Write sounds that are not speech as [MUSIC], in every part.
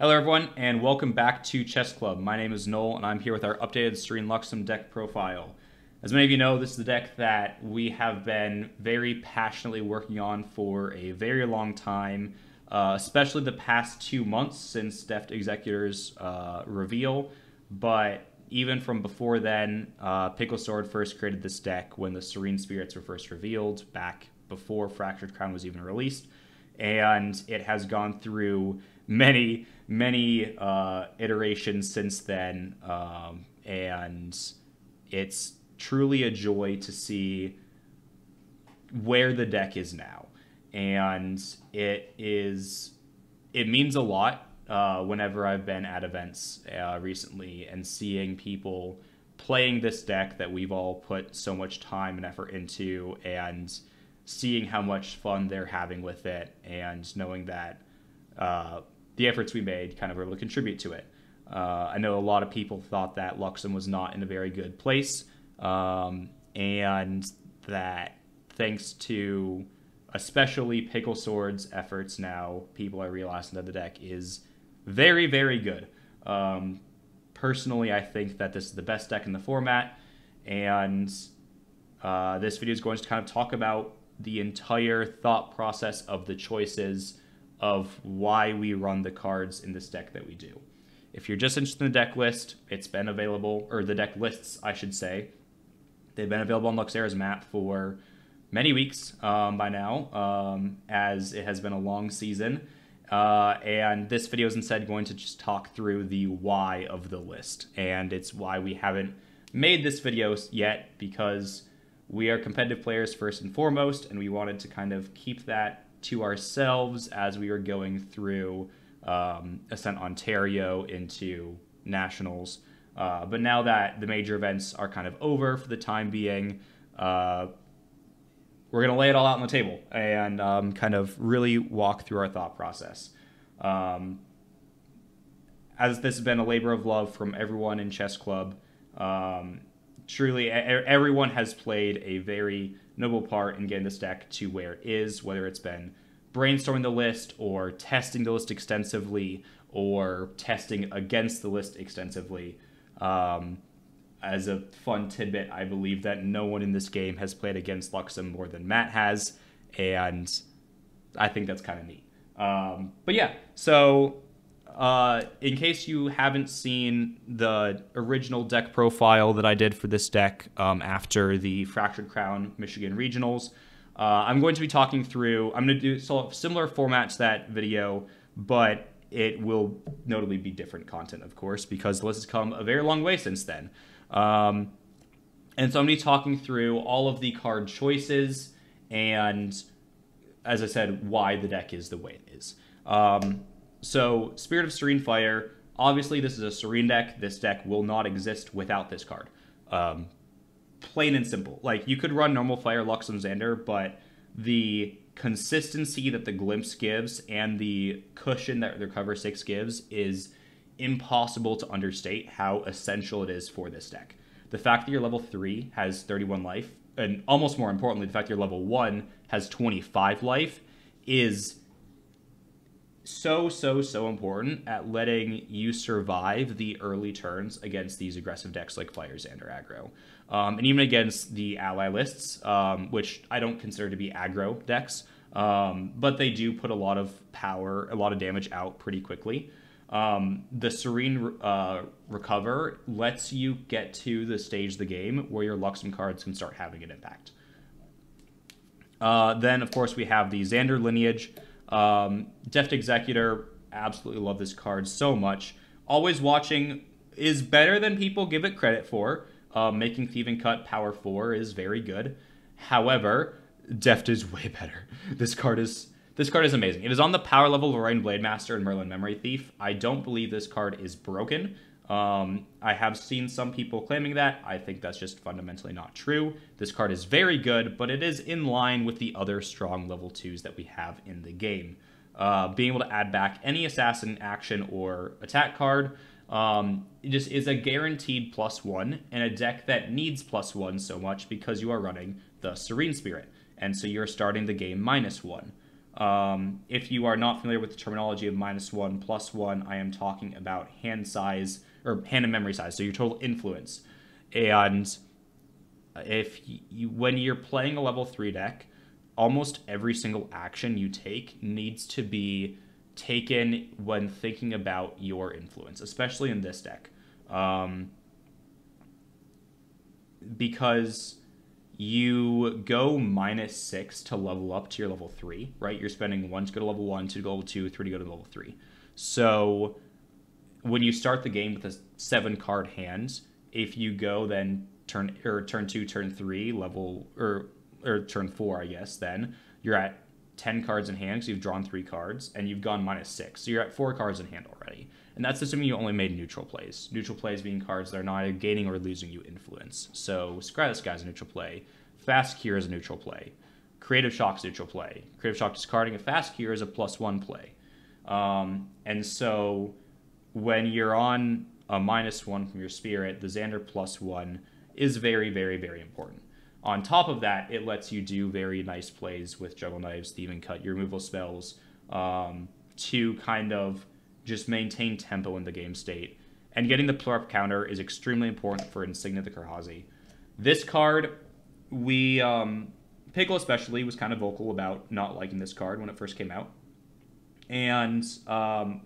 Hello, everyone, and welcome back to Chess Club. My name is Noel, and I'm here with our updated Serene Luxem deck profile. As many of you know, this is the deck that we have been very passionately working on for a very long time, uh, especially the past two months since Deft Executor's uh, reveal. But even from before then, uh, Pickle Sword first created this deck when the Serene Spirits were first revealed, back before Fractured Crown was even released. And it has gone through many, many uh, iterations since then, um, and it's truly a joy to see where the deck is now, and it is it means a lot uh, whenever I've been at events uh, recently and seeing people playing this deck that we've all put so much time and effort into and seeing how much fun they're having with it and knowing that uh, the efforts we made kind of were able to contribute to it. Uh, I know a lot of people thought that Luxem was not in a very good place, um, and that thanks to especially Pickle Sword's efforts now, people are realizing that the deck is very, very good. Um, personally, I think that this is the best deck in the format, and uh, this video is going to kind of talk about the entire thought process of the choices of why we run the cards in this deck that we do. If you're just interested in the deck list, it's been available, or the deck lists, I should say. They've been available on Luxera's map for many weeks um, by now, um, as it has been a long season. Uh, and this video is instead going to just talk through the why of the list. And it's why we haven't made this video yet, because we are competitive players first and foremost, and we wanted to kind of keep that to ourselves as we were going through um, Ascent Ontario into nationals. Uh, but now that the major events are kind of over for the time being, uh, we're going to lay it all out on the table and um, kind of really walk through our thought process. Um, as this has been a labor of love from everyone in Chess Club, um, truly everyone has played a very noble part in getting this deck to where it is, whether it's been brainstorming the list or testing the list extensively or testing against the list extensively. Um, as a fun tidbit, I believe that no one in this game has played against Luxem more than Matt has, and I think that's kind of neat. Um, but yeah, so uh, in case you haven't seen the original deck profile that I did for this deck um, after the Fractured Crown Michigan Regionals, uh, I'm going to be talking through, I'm going to do so similar format to that video, but it will notably be different content, of course, because the list has come a very long way since then. Um, and so I'm going to be talking through all of the card choices and, as I said, why the deck is the way it is. Um, so, Spirit of Serene Fire, obviously this is a Serene deck. This deck will not exist without this card. Um, plain and simple. Like, you could run normal Fire, Lux, and Zander, but the consistency that the Glimpse gives and the cushion that Recover 6 gives is impossible to understate how essential it is for this deck. The fact that your level 3 has 31 life, and almost more importantly, the fact that your level 1 has 25 life is so, so, so important at letting you survive the early turns against these aggressive decks like Fire Zander aggro. Um, and even against the ally lists, um, which I don't consider to be aggro decks, um, but they do put a lot of power, a lot of damage out pretty quickly. Um, the Serene uh, Recover lets you get to the stage of the game where your Luxem cards can start having an impact. Uh, then, of course, we have the Zander lineage. Um, Deft Executor, absolutely love this card so much. Always watching is better than people give it credit for. Uh, making Thieving Cut power 4 is very good. However, Deft is [LAUGHS] way better. This card is this card is amazing. It is on the power level of Orion Blade Master and Merlin Memory Thief. I don't believe this card is broken. Um, I have seen some people claiming that. I think that's just fundamentally not true. This card is very good, but it is in line with the other strong level 2s that we have in the game. Uh, being able to add back any assassin action or attack card um, just is a guaranteed plus one in a deck that needs plus one so much because you are running the Serene Spirit. And so you're starting the game minus one. Um, if you are not familiar with the terminology of minus one, plus one, I am talking about hand size or hand and memory size, so your total influence. And if you, when you're playing a level three deck, almost every single action you take needs to be taken when thinking about your influence, especially in this deck. Um, because you go minus six to level up to your level three, right? You're spending one to go to level one, two to go to level two, three to go to level three. So when you start the game with a seven card hand, if you go then turn or turn two, turn three, level or or turn four, I guess, then you're at 10 cards in hand because you've drawn three cards and you've gone minus six. So you're at four cards in hand already. And that's assuming you only made neutral plays. Neutral plays being cards that are not gaining or losing you influence. So Scry the Skies a neutral play. Fast Cure is a neutral play. Creative Shock's neutral play. Creative Shock discarding a Fast Cure is a plus one play. Um, and so when you're on a minus one from your spirit, the Zander plus one is very, very, very important. On top of that, it lets you do very nice plays with Juggle Knives, Thieving Cut, your removal spells, um, to kind of just maintain tempo in the game state. And getting the prep counter is extremely important for Insignia the Corhazi. This card, we, um, Pickle especially, was kind of vocal about not liking this card when it first came out. And um,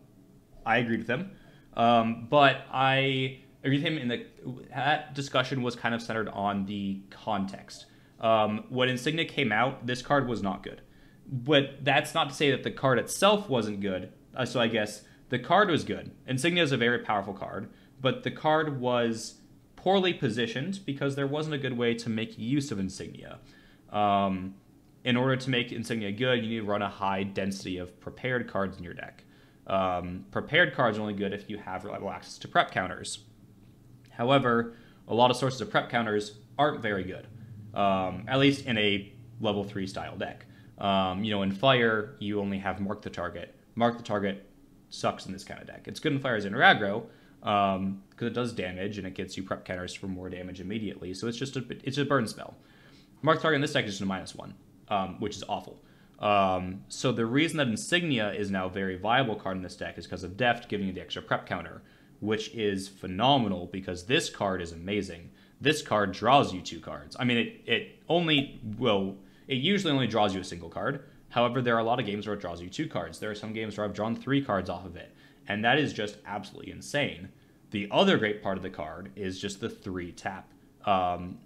I agreed with him. Um, but I agree with him in the that discussion was kind of centered on the context. Um, when Insignia came out, this card was not good. But that's not to say that the card itself wasn't good. Uh, so I guess the card was good. Insignia is a very powerful card, but the card was poorly positioned because there wasn't a good way to make use of Insignia. Um, in order to make Insignia good, you need to run a high density of prepared cards in your deck. Um, prepared cards are only good if you have reliable access to prep counters. However, a lot of sources of prep counters aren't very good, um, at least in a level 3 style deck. Um, you know, in Fire, you only have Mark the Target. Mark the Target sucks in this kind of deck. It's good in Fire as in aggro because um, it does damage and it gets you prep counters for more damage immediately. So it's just a it's a burn spell. Mark the target in this deck is just a minus one, um, which is awful. Um, so the reason that Insignia is now a very viable card in this deck is because of Deft giving you the extra prep counter, which is phenomenal because this card is amazing. This card draws you two cards. I mean, it, it only will, it usually only draws you a single card, However, there are a lot of games where it draws you two cards. There are some games where I've drawn three cards off of it, and that is just absolutely insane. The other great part of the card is just the three tap. Um,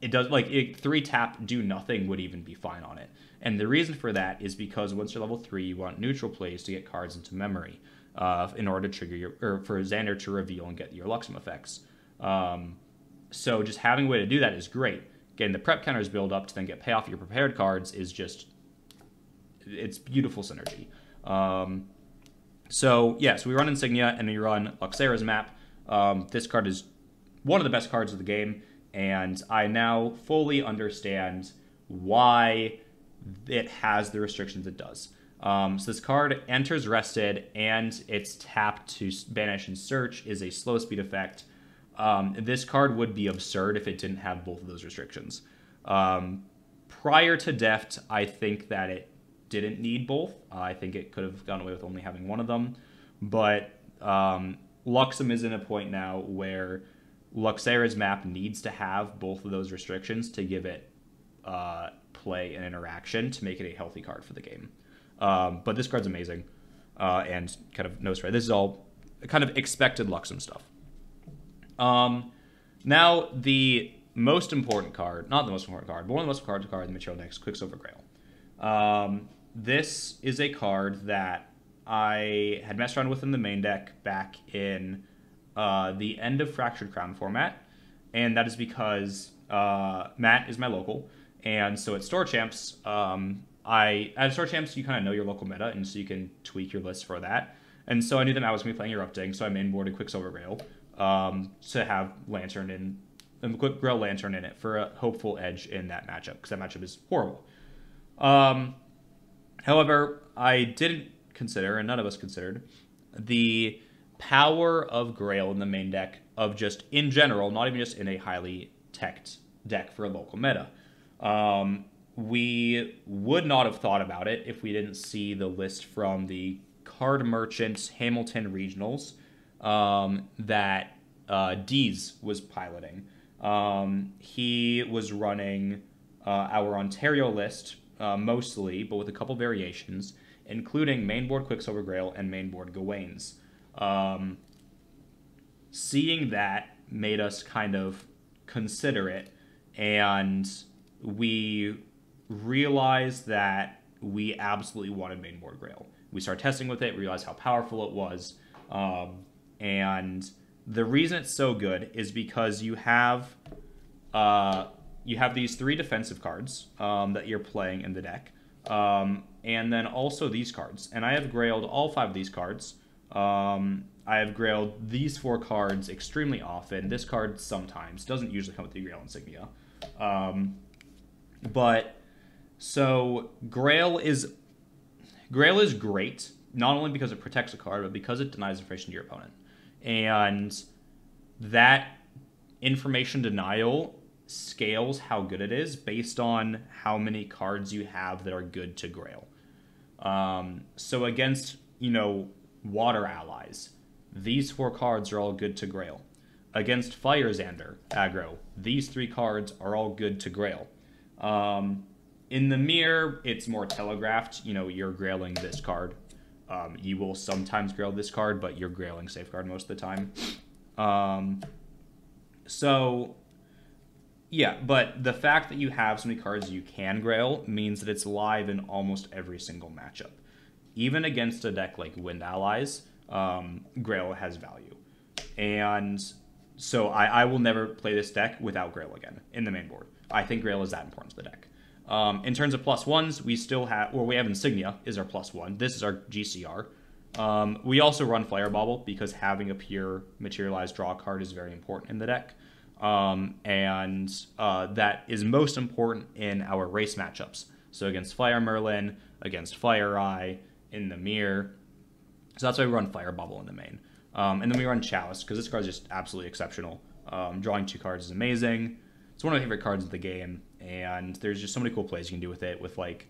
it does like it, three tap do nothing would even be fine on it. And the reason for that is because once you're level three, you want neutral plays to get cards into memory uh, in order to trigger your or for Zander to reveal and get your Luxem effects. Um, so just having a way to do that is great. Getting the prep counters build up to then get payoff your prepared cards is just it's beautiful synergy. Um, so yeah, so we run Insignia and we run Luxera's map. Um, this card is one of the best cards of the game, and I now fully understand why it has the restrictions it does. Um, so this card enters rested, and its tap to banish and search is a slow speed effect. Um, this card would be absurd if it didn't have both of those restrictions. Um, prior to Deft, I think that it didn't need both. Uh, I think it could have gone away with only having one of them. But um, Luxem is in a point now where Luxera's map needs to have both of those restrictions to give it uh, play and interaction to make it a healthy card for the game. Um, but this card's amazing uh, and kind of no spread. This is all kind of expected Luxem stuff. Um, now, the most important card, not the most important card, but one of the most important cards in the material deck is Quicksilver Grail. Um, this is a card that I had messed around with in the main deck back in uh, the end of Fractured Crown format, and that is because uh, Matt is my local, and so at Store Champs, um, I at Store Champs you kind of know your local meta, and so you can tweak your list for that. And so I knew that Matt was going to be playing Erupting, so I mainboarded Quicksilver Grail um, to have Lantern in, and Quick Grail Lantern in it for a hopeful edge in that matchup because that matchup is horrible. Um, However, I didn't consider, and none of us considered, the power of Grail in the main deck of just in general, not even just in a highly teched deck for a local meta. Um, we would not have thought about it if we didn't see the list from the Card Merchants Hamilton Regionals um, that uh, Dees was piloting. Um, he was running uh, our Ontario list uh, mostly, but with a couple variations, including mainboard Quicksilver Grail and mainboard Gawain's. Um, seeing that made us kind of consider it, and we realized that we absolutely wanted mainboard Grail. We started testing with it, realized how powerful it was, um, and the reason it's so good is because you have uh, you have these three defensive cards um, that you're playing in the deck, um, and then also these cards. And I have grailed all five of these cards. Um, I have grailed these four cards extremely often. This card sometimes doesn't usually come with the Grail insignia, um, but so Grail is Grail is great not only because it protects a card, but because it denies information to your opponent, and that information denial scales how good it is based on how many cards you have that are good to Grail. Um, so against you know water allies, these four cards are all good to Grail. Against Fire Zander aggro, these three cards are all good to Grail. Um, in the mirror, it's more telegraphed. You know, you're grailing this card. Um, you will sometimes grail this card, but you're grailing safeguard most of the time. Um, so yeah, but the fact that you have so many cards you can grail means that it's live in almost every single matchup. Even against a deck like Wind Allies, um, Grail has value. And so I, I, will never play this deck without Grail again in the main board. I think Grail is that important to the deck. Um, in terms of plus ones, we still have, well, we have Insignia is our plus one. This is our GCR. Um, we also run Fire Bauble because having a pure materialized draw card is very important in the deck. Um, and uh, that is most important in our race matchups. So against Fire Merlin, against Fire Eye, in the mirror. So that's why we run Fire Bauble in the main. Um, and then we run Chalice, because this card is just absolutely exceptional. Um, drawing two cards is amazing. It's one of my favorite cards of the game, and there's just so many cool plays you can do with it, with like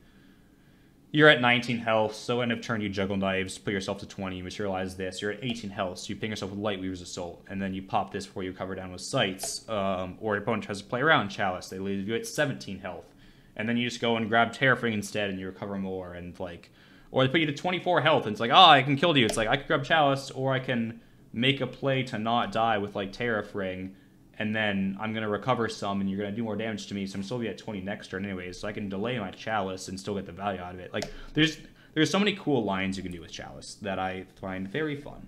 you're at 19 health, so end of turn you juggle knives, put yourself to 20, you materialize this. You're at 18 health, so you ping yourself with Lightweaver's Assault, and then you pop this before you cover down with Sights. Um, or your opponent tries to play around Chalice, they leave you at 17 health, and then you just go and grab Terrafring instead, and you recover more, and like, or they put you to 24 health, and it's like, oh, I can kill you. It's like I can grab Chalice, or I can make a play to not die with like Tariff Ring, and then I'm going to recover some, and you're going to do more damage to me, so I'm still be at 20 next turn anyways, so I can delay my Chalice and still get the value out of it. Like, there's there's so many cool lines you can do with Chalice that I find very fun.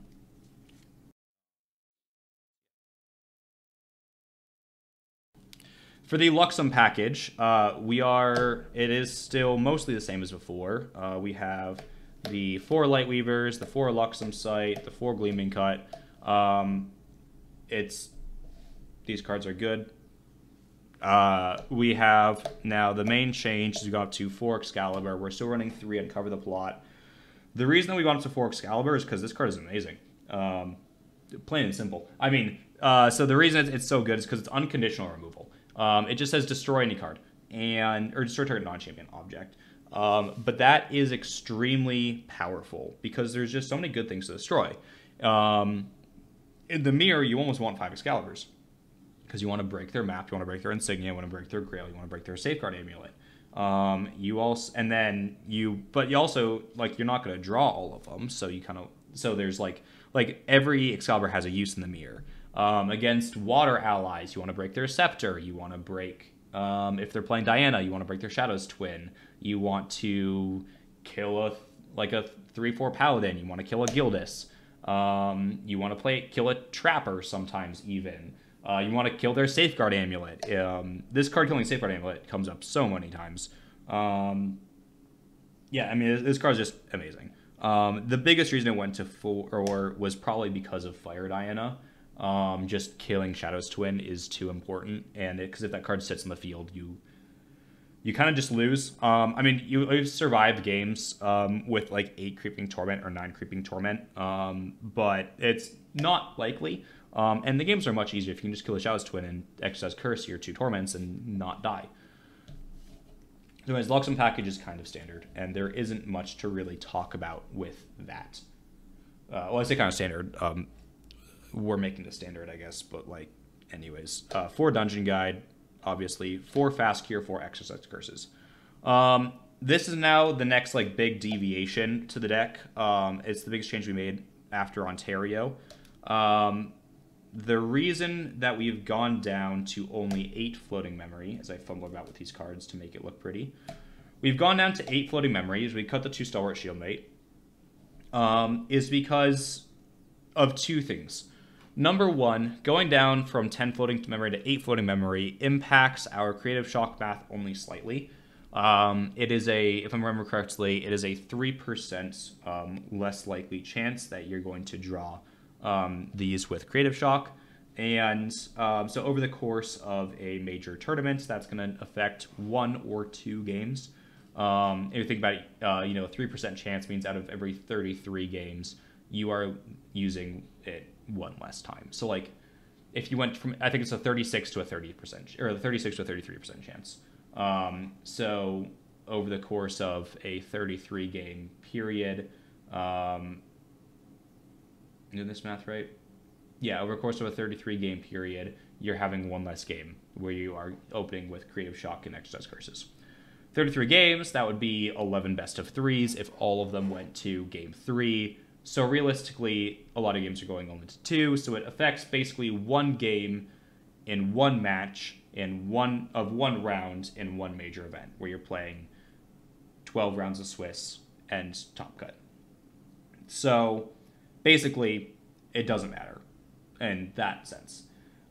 For the Luxem package, uh, we are, it is still mostly the same as before. Uh, we have the four Lightweavers, the four Luxem Sight, the four Gleaming Cut. Um, it's these cards are good. Uh, we have now the main change is we got up to four Excalibur. We're still running three Uncover the Plot. The reason that we got up to four Excalibur is because this card is amazing. Um, plain and simple. I mean, uh, so the reason it's so good is because it's unconditional removal. Um, it just says destroy any card and or destroy target non-champion object. Um, but that is extremely powerful because there's just so many good things to destroy. Um, in the mirror, you almost want five Excaliburs because you want to break their map, you want to break their insignia, you want to break their grail, you want to break their safeguard amulet. Um, you also and then you, but you also like you're not going to draw all of them, so you kind of so there's like like every Excalibur has a use in the mirror. Um, against water allies, you want to break their scepter. You want to break um, if they're playing Diana, you want to break their Shadow's twin. You want to kill a like a three four paladin. You want to kill a Gildas. Um, you want to play kill a trapper sometimes even. Uh, you want to kill their Safeguard Amulet. Um, this card killing Safeguard Amulet comes up so many times. Um, yeah, I mean, this, card is just amazing. Um, the biggest reason it went to four or was probably because of Fire Diana. Um, just killing Shadow's Twin is too important, and because if that card sits in the field, you you kind of just lose. Um, I mean, you, have survived games um, with like eight creeping torment or nine creeping torment, um, but it's not likely. Um, and the games are much easier if you can just kill Shadow's Twin and exercise Curse your two torments and not die. Anyways, Luxem package is kind of standard, and there isn't much to really talk about with that. Uh, well, I say kind of standard. We're making the standard, I guess, but like, anyways, uh, four dungeon guide, obviously, four fast cure, four exercise curses. Um, this is now the next like big deviation to the deck. Um, it's the biggest change we made after Ontario. Um, the reason that we've gone down to only eight floating memory, as I fumble about with these cards to make it look pretty, we've gone down to eight floating memories. We cut the two stalwart shieldmate. Um, is because of two things. Number one, going down from 10 floating memory to 8 floating memory impacts our creative shock math only slightly. Um, it is a, if I remember correctly, it is a 3% um, less likely chance that you're going to draw um, these with creative shock. And um, so over the course of a major tournament, that's going to affect one or two games. Um, if you think about it, uh, you know, a 3% chance means out of every 33 games, you are using it one less time. So like if you went from I think it's a 36 to a 30% or a 36 to a 33% chance. Um, so over the course of a 33 game period, um, doing this math right? Yeah, over the course of a 33 game period, you're having one less game where you are opening with Creative Shock and Exercise Curses. 33 games, that would be 11 best of threes if all of them went to game three. So realistically, a lot of games are going only to two, so it affects basically one game in one match in one of one round in one major event where you're playing 12 rounds of Swiss and Top Cut. So basically, it doesn't matter in that sense.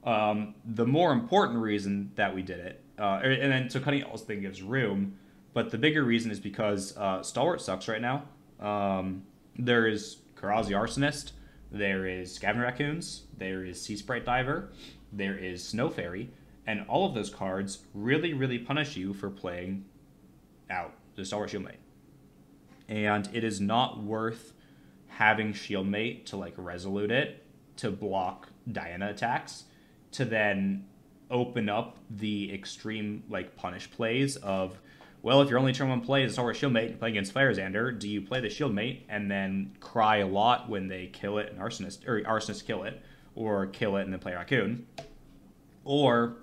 Um, the more important reason that we did it, uh, and then so cutting also thing gives room, but the bigger reason is because uh, Stalwart sucks right now. Um, there is Corhazi Arsonist, there is Scavenger Raccoons, there is Sea Sprite Diver, there is Snow Fairy, and all of those cards really, really punish you for playing out the Stalwart Shieldmate. And it is not worth having Shieldmate to like resolute it to block Diana attacks to then open up the extreme like punish plays of well, if your only turn one play is Stalwart Shieldmate playing against Fire Firezander, do you play the Shieldmate and then cry a lot when they kill it and Arsonist or Arsonist kill it, or kill it and then play Raccoon? Or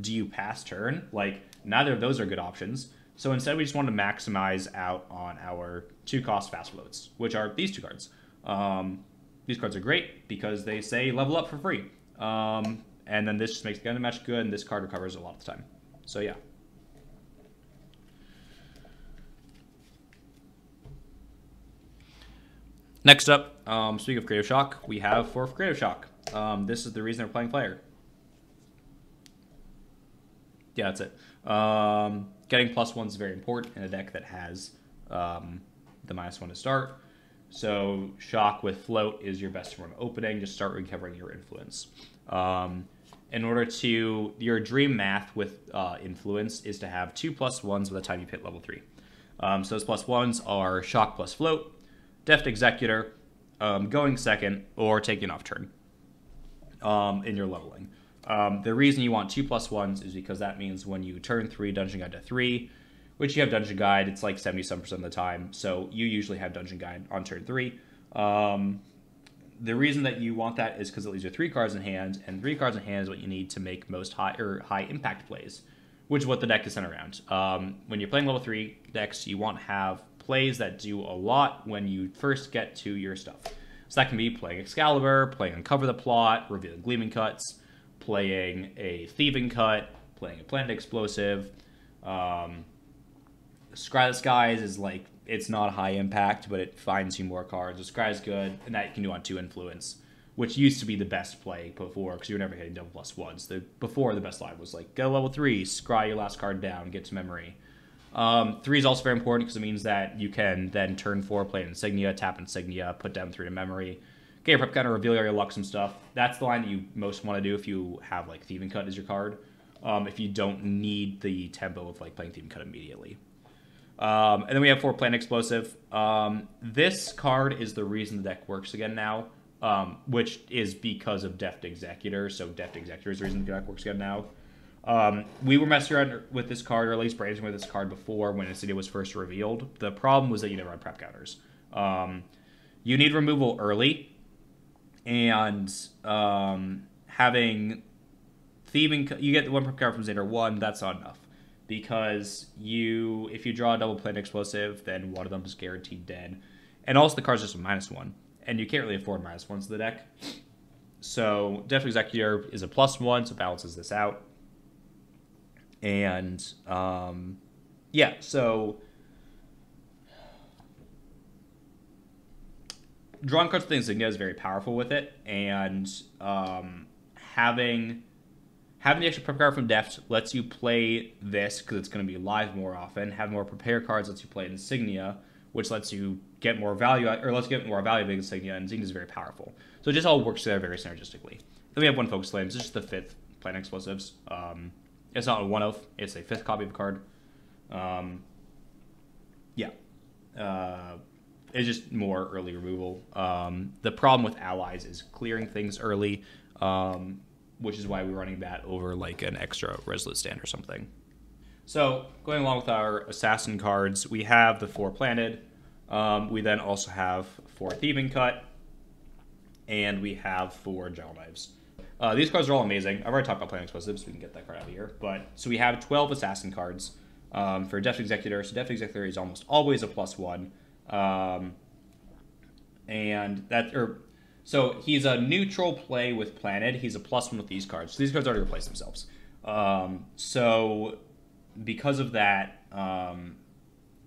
do you pass turn? Like neither of those are good options. So instead, we just want to maximize out on our two cost fast floats, which are these two cards. Um, these cards are great because they say level up for free. Um, and then this just makes the of match good, and this card recovers a lot of the time. So yeah. Next up, um, speaking of Creative Shock, we have four Creative Shock. Um, this is the reason they're playing player. Yeah, that's it. Um, getting plus one is very important in a deck that has um, the minus one to start. So Shock with Float is your best run opening. Just start recovering your influence. Um, in order to your dream math with uh, influence is to have two plus ones by the time you hit level three. Um, so those plus ones are Shock plus Float, Deft Executor, um, going second, or taking off turn um, in your leveling. Um, the reason you want two plus ones is because that means when you turn three Dungeon Guide to three, which you have Dungeon Guide, it's like 77% of the time. So you usually have Dungeon Guide on turn three. Um, the reason that you want that is because it leaves you three cards in hand, and three cards in hand is what you need to make most high or high impact plays, which is what the deck is centered around. Um, when you're playing level three decks, you want to have plays that do a lot when you first get to your stuff. So that can be playing Excalibur, playing Uncover the Plot, Revealing Gleaming Cuts, playing a Thieving Cut, playing a Planted Explosive. Um, Scry the Skies is like, it's not high impact, but it finds you more cards. Scry is good, and that you can do on two influence, which used to be the best play before, because you were never hitting double plus ones. The, before, the best line was like, go level three, scry your last card down, get to memory. Um, three is also very important because it means that you can then turn four, play an insignia, tap insignia, put down three to memory. Get your prep counter, reveal your luck, some stuff. That's the line that you most want to do if you have like Thieving Cut as your card. Um, if you don't need the tempo of like playing Thieving Cut immediately. Um, and then we have four Planted Explosive. Um, this card is the reason the deck works again now, um, which is because of Deft Executor. So Deft Executor is the reason the deck works again now. Um, we were messing around with this card, or at least brainstorming with this card before when Insignia was first revealed. The problem was that you never had prep counters. Um, you need removal early, and um, having thieving, you get the one prep counter from Zander one. That's not enough because you, if you draw a double planted explosive, then one of them is guaranteed dead, and also the card's just a minus one, and you can't really afford minus ones in the deck. So Deft Executor is a plus one, so balances this out. And um, yeah, so drawing cards with insignia is very powerful with it, and um, having having the extra prep card from Deft lets you play this because it's going to be live more often. Have more prepare cards lets you play Insignia, which lets you get more value or let's get more value of Insignia. And Insignia is very powerful, so it just all works together very synergistically. Then we have one focus flames. It's just the fifth planted explosives. Um, it's not a one of. It's a fifth copy of a card. Um, yeah. Uh, it's just more early removal. Um, the problem with allies is clearing things early, um, which is why we're running that over like an extra resolute stand or something. So going along with our assassin cards, we have the four planted. Um, we then also have four thieving cut, and we have four gel knives. Uh, these cards are all amazing. I've already talked about playing explosives, so we can get that card out of here. But so we have 12 assassin cards um, for Deft Executor. So Deft Executor is almost always a plus one, um, and that or so he's a neutral play with Planted. He's a plus one with these cards. So these cards already replace themselves. Um, so because of that, um,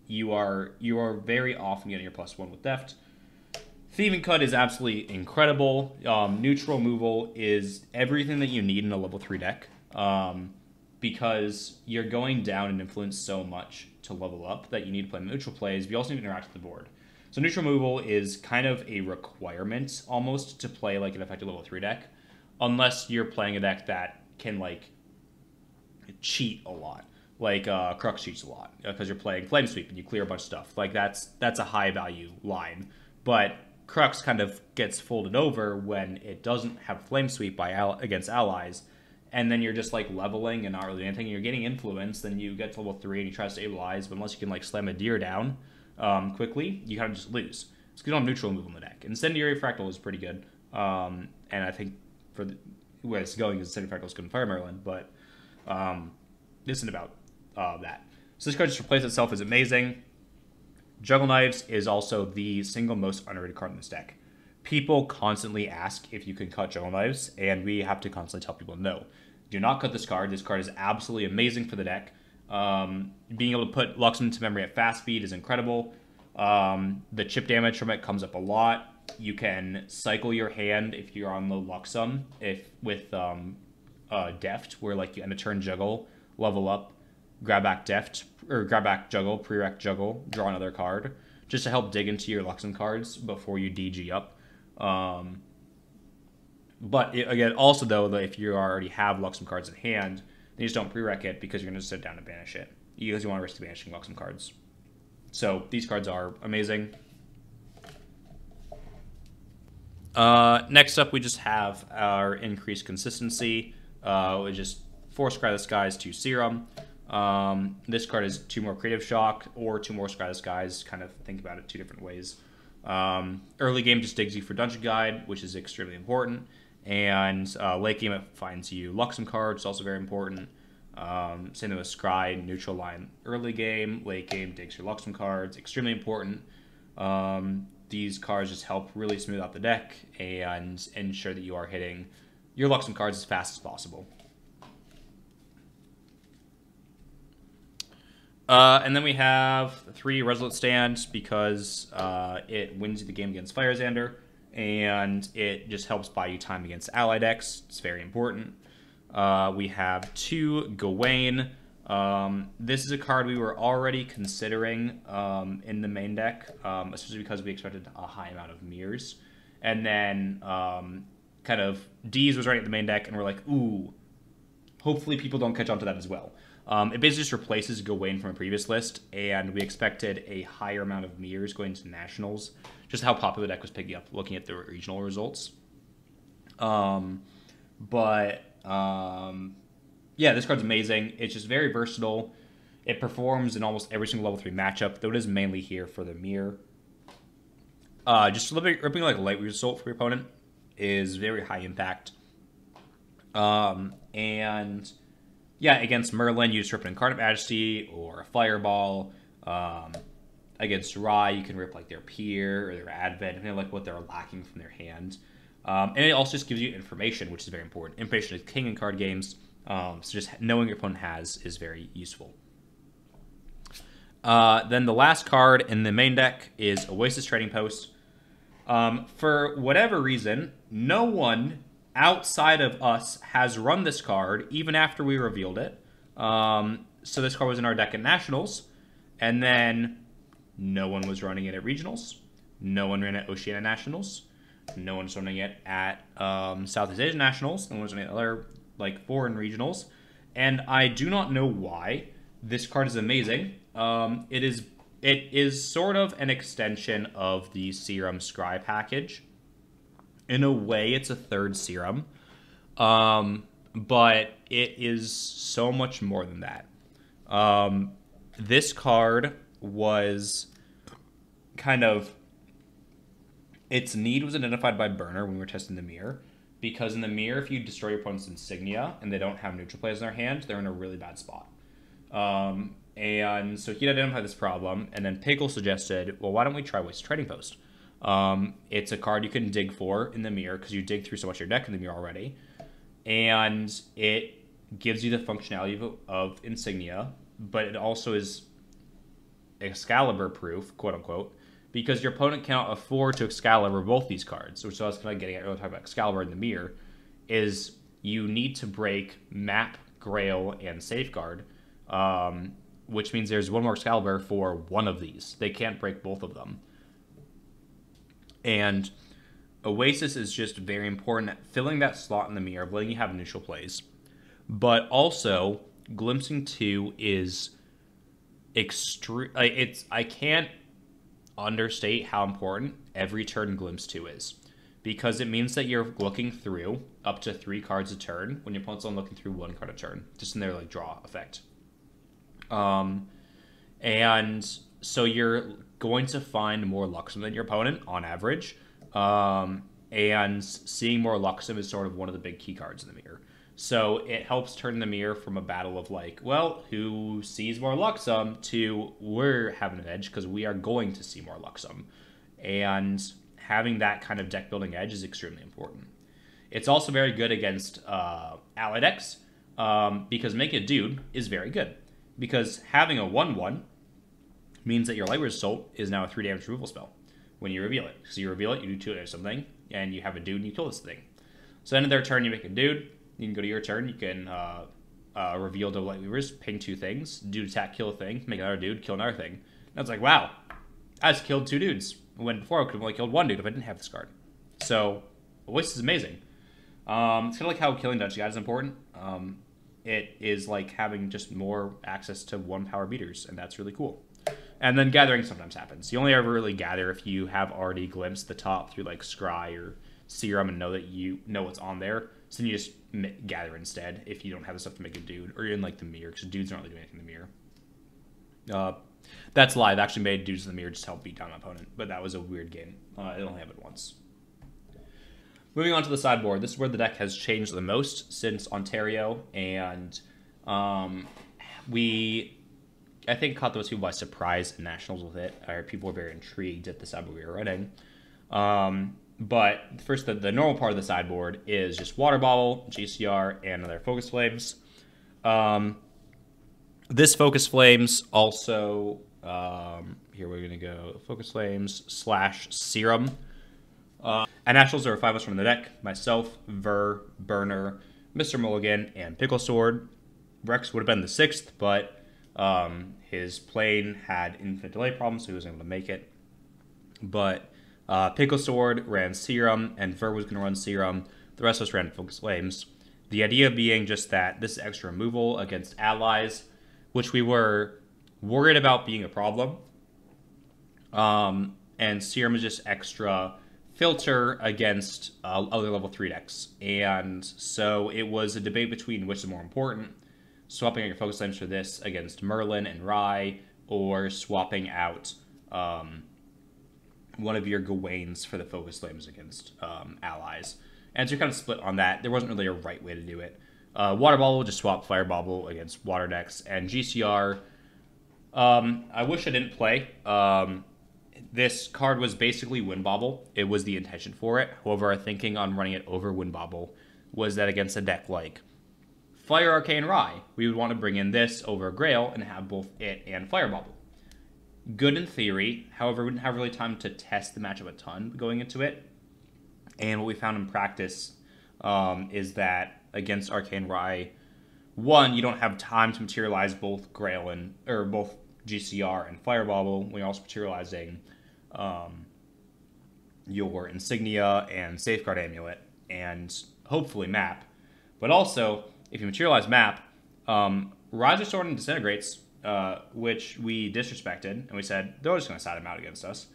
you are you are very often getting your plus one with Deft. Thieving Cut is absolutely incredible. Um, neutral removal is everything that you need in a level 3 deck um, because you're going down in influence so much to level up that you need to play neutral plays, but you also need to interact with the board. So neutral removal is kind of a requirement almost to play like an effective level 3 deck, unless you're playing a deck that can like cheat a lot. Like uh, Crux cheats a lot because you're playing Flame Sweep and you clear a bunch of stuff. Like that's that's a high value line, but Crux kind of gets folded over when it doesn't have Flame Sweep by al- against allies, and then you're just like leveling and not really anything. You're getting influence, then you get to level three and you try to stabilize, but unless you can like slam a deer down um, quickly, you kind of just lose. It's because you don't have neutral move on the deck. Incendiary Fractal is pretty good, um, and I think for the where it's going, is Incendiary Fractal is good in Fire Merlin, but um, this isn't about uh, that. So this card just replaces itself is amazing. Juggle Knives is also the single most underrated card in this deck. People constantly ask if you can cut Juggle Knives, and we have to constantly tell people no. Do not cut this card. This card is absolutely amazing for the deck. Um, being able to put Luxem into memory at fast speed is incredible. Um, the chip damage from it comes up a lot. You can cycle your hand if you're on the Luxem, if with um, uh, Deft, where like you end a turn juggle, level up, grab back Deft, or grab back Juggle, prereq Juggle, draw another card, just to help dig into your Luxem cards before you DG up. Um, but it, again, also though, if you already have Luxem cards in hand, then you just don't prereq it because you're going to sit down and banish it because you want to risk banishing Luxem cards. So these cards are amazing. Uh, next up, we just have our increased consistency. Uh, we just four Scry the Skies to Serum. Um, this card is two more Creative Shock or two more the Skies. Kind of think about it two different ways. Um, early game just digs you for Dungeon Guide, which is extremely important. And uh, late game, it finds you Luxem cards, also very important. Um, same thing with Scry, neutral line early game, late game digs your Luxem cards, extremely important. Um, these cards just help really smooth out the deck and ensure that you are hitting your Luxem cards as fast as possible. Uh, and then we have three Resolute Stands because uh, it wins you the game against Fire Zander, and it just helps buy you time against ally decks. It's very important. Uh, we have two Gawain. Um, this is a card we were already considering um, in the main deck, um, especially because we expected a high amount of mirrors. And then um, kind of D's was running at the main deck, and we're like, ooh, hopefully people don't catch on to that as well. Um, it basically just replaces Gawain from a previous list, and we expected a higher amount of mirrors going to nationals, just how popular the deck was picking up looking at the regional results. Um, but um, yeah, this card's amazing. It's just very versatile. It performs in almost every single level three matchup, though it is mainly here for the mirror. Uh, just ripping, ripping like light result for your opponent is very high impact. Um, and yeah, against Merlin, you just rip an Incarnate Majesty or a Fireball. Um, against Rai, you can rip like their Peer or their Advent, depending on like what they're lacking from their hand. Um, and it also just gives you information, which is very important. Information is king in card games, um, so just knowing your opponent has is very useful. Uh, then the last card in the main deck is Oasis Trading Post. Um, for whatever reason, no one outside of us has run this card, even after we revealed it. Um, so this card was in our deck at Nationals, and then no one was running it at Regionals. No one ran it at Oceania Nationals. No one's running it at um, Southeast Asia Nationals. No one's running it at other like foreign regionals. And I do not know why. This card is amazing. Um, it is it is sort of an extension of the Serum Scry package. In a way, it's a third Serum, um, but it is so much more than that. Um, this card was kind of its need was identified by Burner when we were testing the mirror. Because in the mirror, if you destroy your opponent's insignia and they don't have neutral plays in their hand, they're in a really bad spot. Um, and so he identified this problem, and then Pickle suggested, well, why don't we try Oasis Trading Post? Um, it's a card you can dig for in the mirror because you dig through so much of your deck in the mirror already. And it gives you the functionality of, of Insignia, but it also is Excalibur proof, quote unquote, because your opponent cannot afford to Excalibur both these cards. So, so I was kind of getting at earlier talking about Excalibur in the mirror, is you need to break Map, Grail, and Safeguard, um, which means there's one more Excalibur for one of these. They can't break both of them. And Oasis is just very important filling that slot in the mirror, letting you have initial plays. But also, Glimpsing 2 is extreme. It's I can't understate how important every turn Glimpse 2 is. Because it means that you're looking through up to three cards a turn when your opponent's only looking through one card a turn, just in their like draw effect. Um, and so you're going to find more Luxem than your opponent on average. Um, and seeing more Luxem is sort of one of the big key cards in the mirror. So it helps turn the mirror from a battle of like, well, who sees more Luxem to we're having an edge because we are going to see more Luxem. And having that kind of deck building edge is extremely important. It's also very good against uh, decks um, because making a dude is very good. Because having a 1 1 means that your Light Assault is now a 3 damage removal spell when you reveal it. So you reveal it, you do 2 damage something, and you have a dude and you kill this thing. So end of their turn, you make a dude, you can go to your turn. You can uh, uh, reveal double light weavers, ping two things, dude attack, kill a thing, make another dude, kill another thing. And it's like, wow, I just killed two dudes. When before I could have only killed one dude if I didn't have this card. So, Oasis is amazing. Um, it's kind of like how killing Dungeon Guide is important. Um, it is like having just more access to one power beaters, and that's really cool. And then gathering sometimes happens. You only ever really gather if you have already glimpsed the top through like Scry or Serum and know that you know what's on there. So then you just gather instead if you don't have the stuff to make a dude, or you're in like the mirror because dudes aren't really doing anything in the mirror. Uh, that's live. Actually, made dudes in the mirror just help beat down my opponent, but that was a weird game. Uh, I only have it once. Moving on to the sideboard, this is where the deck has changed the most since Ontario, and um, we, I think, caught those people by surprise in nationals with it. Or people were very intrigued at the sideboard we were running. Um, but first, the, the normal part of the sideboard is just Water Bauble, GCR, and other Focus Flames. Um, this Focus Flames also, um, here we're going to go Focus Flames slash Serum. Uh, and Nationals are five of us from the deck. Myself, Ver, Burner, Mr. Mulligan, and Pickle Sword. Rex would have been the sixth, but um, his plane had infinite delay problems, so he wasn't able to make it. But uh, Pickle Sword ran Serum, and Ver was going to run Serum. The rest of us ran Focus Flames. The idea being just that this extra removal against allies, which we were worried about being a problem. Um, and Serum is just extra filter against uh, other level 3 decks. And so it was a debate between which is more important. Swapping out your focus flames for this against Merlin and Rai, or swapping out um, one of your Gawains for the focus flames against um, allies. And so you're kind of split on that. There wasn't really a right way to do it. Uh, Water Bauble, just swap Fire Bauble against Water decks. And GCR, um, I wish I didn't play. Um, this card was basically Wind Bauble. It was the intention for it. However, our thinking on running it over Wind Bauble was that against a deck like Fire Arcane Rai, we would want to bring in this over Grail and have both it and Fire Bauble. Good in theory, however, we didn't have really time to test the matchup a ton going into it. And what we found in practice um, is that against Arcane Rai, one, you don't have time to materialize both Grail and or both GCR and Fire Bauble. We're also materializing um, your Insignia and Safeguard Amulet and hopefully Map. But also, if you materialize Map, um, Riser Sword and Disintegrates, uh, which we disrespected, and we said they're just going to side him out against us,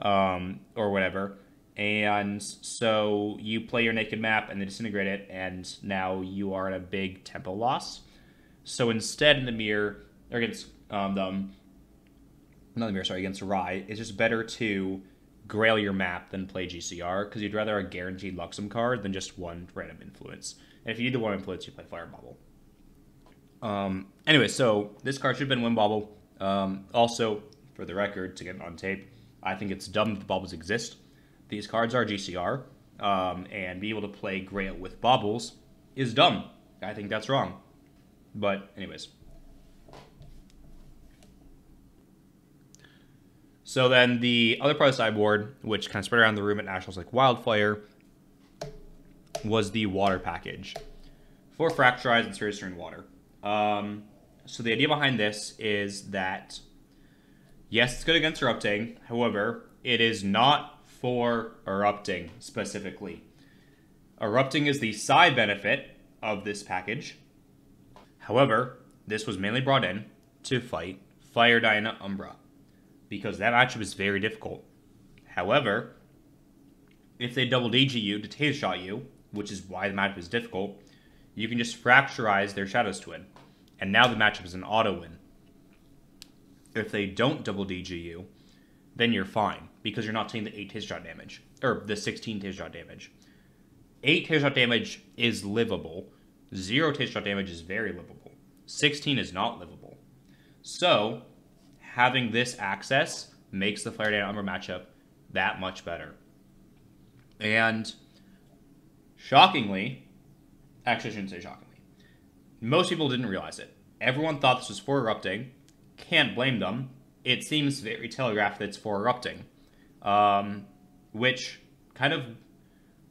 um, or whatever. And so you play your naked map and they disintegrate it, and now you are at a big tempo loss. So instead, in the mirror, or against um, them, not the mirror, sorry, against Rai, it's just better to grail your map than play GCR because you'd rather a guaranteed Luxem card than just one random influence. And if you need the one influence, you play Fire Bauble. Um, anyway, so this card should have been Wind Bauble. Um, also, for the record, to get on tape, I think it's dumb that the baubles exist. These cards are GCR, um, and be able to play Grail with baubles is dumb. I think that's wrong. But, anyways. So then the other part of the sideboard, which kind of spread around the room at Nationals like wildfire, was the water package for fracturized and Drain Water. Um, so the idea behind this is that, yes, it's good against erupting. However, it is not for erupting specifically. Erupting is the side benefit of this package. However, this was mainly brought in to fight Fire Diana Umbra because that matchup is very difficult. However, if they double DG you to taser shot you, which is why the matchup is difficult, you can just fracturize their Shadows Twin. And now the matchup is an auto win. If they don't double DG you, then you're fine because you're not taking the 8 taser shot damage, or the 16 taser shot damage. 8 taser shot damage is livable, 0 taser shot damage is very livable, 16 is not livable. So, having this access makes the Fire Diana Umbra matchup that much better. And shockingly, actually, I shouldn't say shockingly, most people didn't realize it. Everyone thought this was for erupting. Can't blame them. It seems very telegraphed that it's for erupting, um, which kind of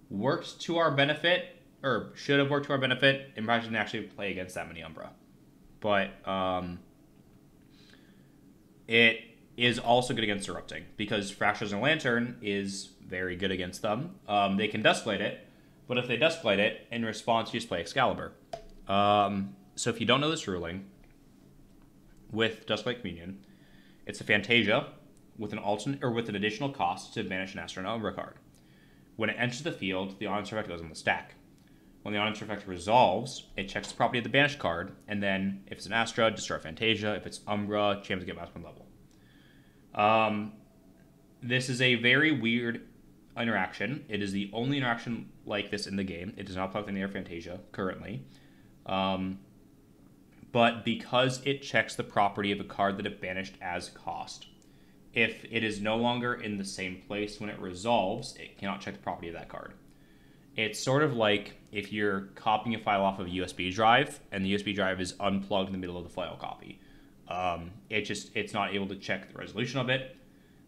worked to our benefit, or should have worked to our benefit. In practice, didn't actually play against that many Umbra. But um, it is also good against Erupting because Fractured Lantern is very good against them. Um, they can Duskblade it, but if they Duskblade it, in response, you just play Excalibur. Um, so if you don't know this ruling, with Duskblade Communion, it's a Fantasia with an alternate or with an additional cost to banish an Astra or Umbra card. When it enters the field, the Onyx effect goes on the stack. When the Onyx effect resolves, it checks the property of the banished card, and then if it's an Astra, destroy Fantasia. If it's Umbra, champs get minus one level. Um, this is a very weird interaction. It is the only interaction like this in the game. It does not plug in the Air Fantasia currently. Um, but because it checks the property of a card that it banished as cost, if it is no longer in the same place when it resolves, it cannot check the property of that card. It's sort of like if you're copying a file off of a USB drive and the USB drive is unplugged in the middle of the file copy. Um, it just it's not able to check the resolution of it.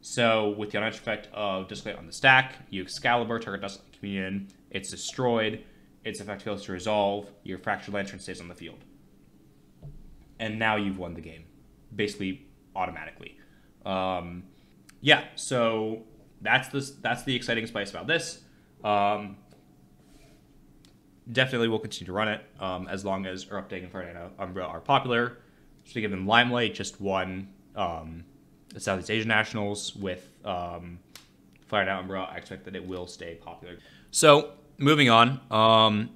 So with the unnatural effect of display on the stack, you Excalibur, target Dust Communion, it's destroyed, its effect fails to resolve, your Fractured Lantern stays on the field. And now you've won the game, basically automatically. Um, yeah, so that's the that's the exciting spice about this. Um, definitely will continue to run it um, as long as Erupting and Fire Diana Umbra are popular. So to give them Limelight, just one um, Southeast Asian Nationals with um, Fire Diana Umbra. I expect that it will stay popular. So moving on, um,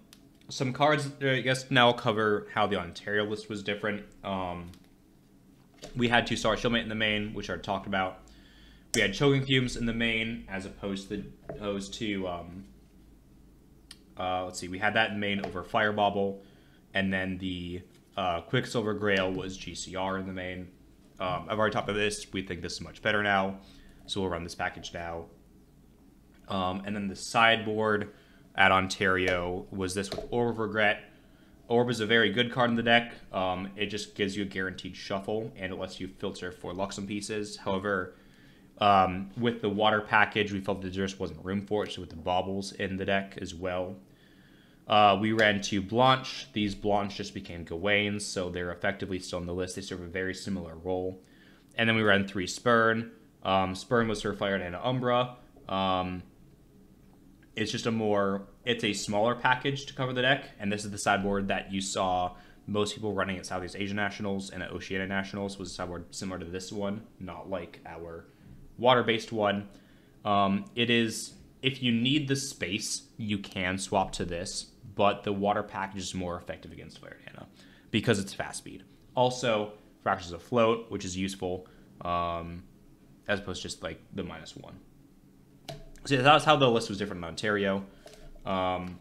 some cards, I guess, now I'll cover how the Ontario list was different. Um, we had two star Shieldmate in the main, which I talked about. We had Choking Fumes in the main, as opposed to opposed to um, uh, let's see, we had that in main over Fire Bauble, and then the uh, Quicksilver Grail was GCR in the main. Um, I've already talked about this. We think this is much better now, so we'll run this package now. Um, and then the sideboard at Ontario was this with Orb of Regret. Orb is a very good card in the deck. Um, it just gives you a guaranteed shuffle, and it lets you filter for Luxem pieces. However, um, with the water package, we felt that there just wasn't room for it, so with the baubles in the deck as well. Uh, we ran two Blanche. These Blanche just became Gawains, so they're effectively still on the list. They serve a very similar role. And then we ran three Spurn. Um, Spurn was Surfire and Umbra. Um, it's just a more, it's a smaller package to cover the deck, and this is the sideboard that you saw most people running at Southeast Asian Nationals and at Oceania Nationals was a sideboard similar to this one, not like our water-based one. Um, it is, if you need the space, you can swap to this, but the water package is more effective against Hannah because it's fast speed. Also, fractures float, which is useful, um, as opposed to just like the minus one. So that's how the list was different in Ontario. Um,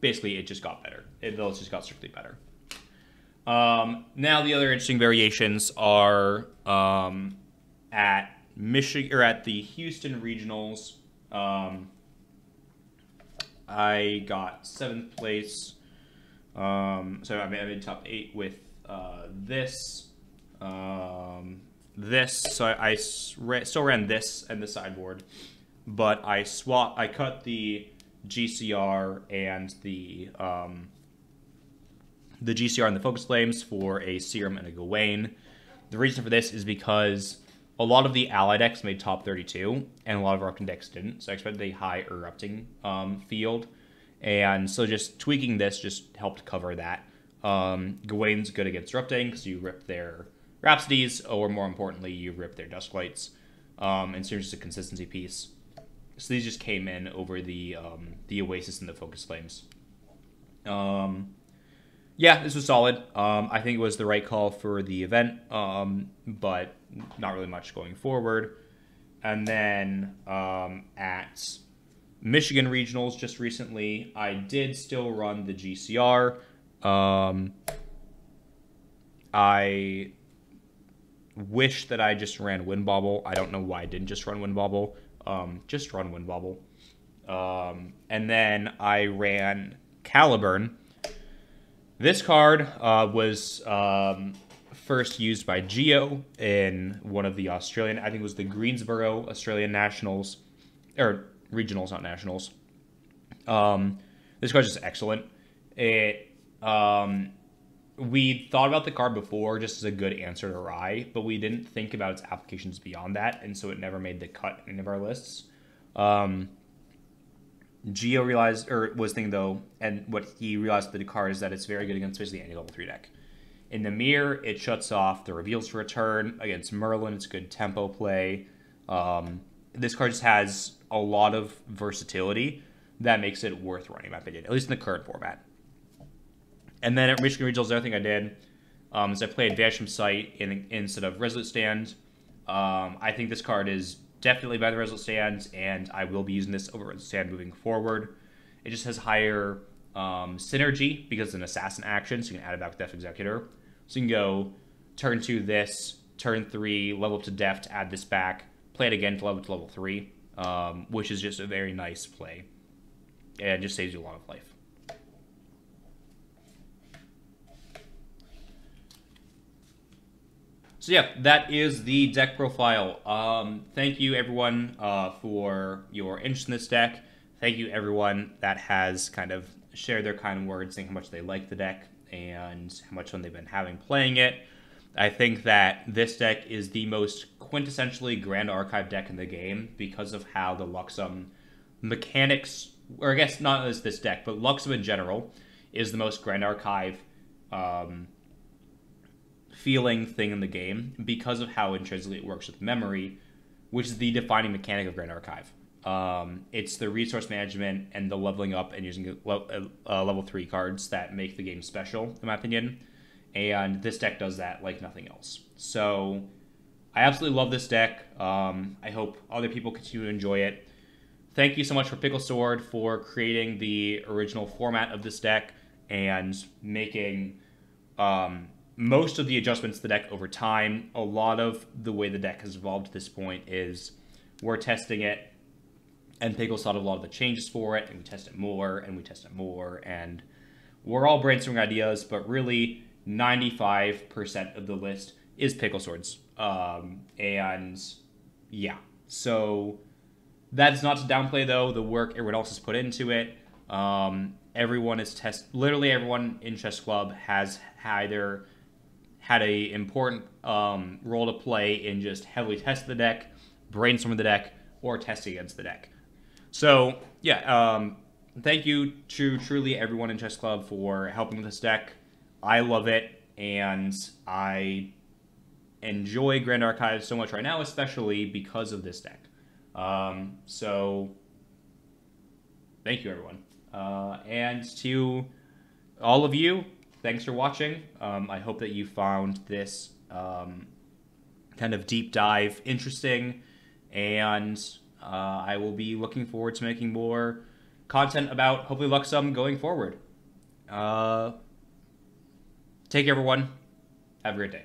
basically, it just got better. It, the list just got strictly better. Um, now, the other interesting variations are um, at Michigan or at the Houston regionals. Um, I got seventh place. Um, so I made, top eight with uh, this, um, this. So I, I still ran this and the sideboard, but I swap. I cut the GCR and the um, the GCR and the Focus Flames for a Serum and a Gawain. The reason for this is because a lot of the ally decks made top 32, and a lot of erupting decks didn't. So I expected a high erupting um, field, and so just tweaking this just helped cover that. Um, Gawain's good against erupting because you rip their Rhapsodies, or more importantly, you rip their Dusklights, um, and so it's just a consistency piece. So these just came in over the um, the Oasis and the Focus Flames. Um, yeah, this was solid. Um, I think it was the right call for the event, um, but not really much going forward. And then um, at Michigan Regionals just recently, I did still run the GCR. Um, I wish that I just ran Wind Bauble. I don't know why I didn't just run Wind Bauble. Um, just run Wind Bauble. Um, and then I ran Caliburn this card uh, was um, first used by Geo in one of the Australian, I think it was the Greensboro Australian Nationals, or regionals, not nationals. Um, this card is just excellent. It um, we thought about the card before just as a good answer to Rai, but we didn't think about its applications beyond that, and so it never made the cut in any of our lists. Um, Geo realized, or was thinking though, and what he realized with the card is that it's very good against basically any level 3 deck. In the mirror, it shuts off the reveals return. Against Merlin, it's good tempo play. Um, this card just has a lot of versatility that makes it worth running, in my opinion, at least in the current format. And then at Michigan Regionals, the other thing I did um, is I played Vanish from Sight in, instead of Resolute Stand. Um, I think this card is definitely better than Resolute Stand, and I will be using this over Resolute Stand moving forward. It just has higher um, synergy because it's an assassin action, so you can add it back with Deft Executor. So you can go turn two this, turn three, level up to Deft, to add this back, play it again to level to level three, um, which is just a very nice play. And just saves you a lot of life. So yeah, that is the deck profile. Um, thank you everyone uh, for your interest in this deck. Thank you everyone that has kind of shared their kind words, saying how much they like the deck and how much fun they've been having playing it. I think that this deck is the most quintessentially Grand Archive deck in the game because of how the Luxem mechanics, or I guess not as this deck, but Luxem in general, is the most Grand Archive um, feeling thing in the game because of how intrinsically it works with memory, which is the defining mechanic of Grand Archive. Um, it's the resource management and the leveling up and using uh, level three cards that make the game special, in my opinion. And this deck does that like nothing else. So I absolutely love this deck. Um, I hope other people continue to enjoy it. Thank you so much for Pickle Sword for creating the original format of this deck and making um, most of the adjustments to the deck over time. A lot of the way the deck has evolved to this point is we're testing it, and Pickle thought a lot of the changes for it, and we test it more, and we test it more, and we're all brainstorming ideas, but really 95% of the list is Pickle Swords. Um, and yeah, so that's not to downplay though the work everyone else has put into it. Um, everyone is test. Literally everyone in Chess Club has either had a important um, role to play in just heavily test the deck, brainstorm the deck, or test against the deck. So yeah, um, thank you to truly everyone in Chess Club for helping with this deck. I love it, and I enjoy Grand Archives so much right now, especially because of this deck. Um, so, thank you, everyone. Uh, and to all of you, thanks for watching. Um, I hope that you found this um, kind of deep dive interesting, and uh, I will be looking forward to making more content about hopefully Luxem going forward. Uh, take care, everyone. Have a great day.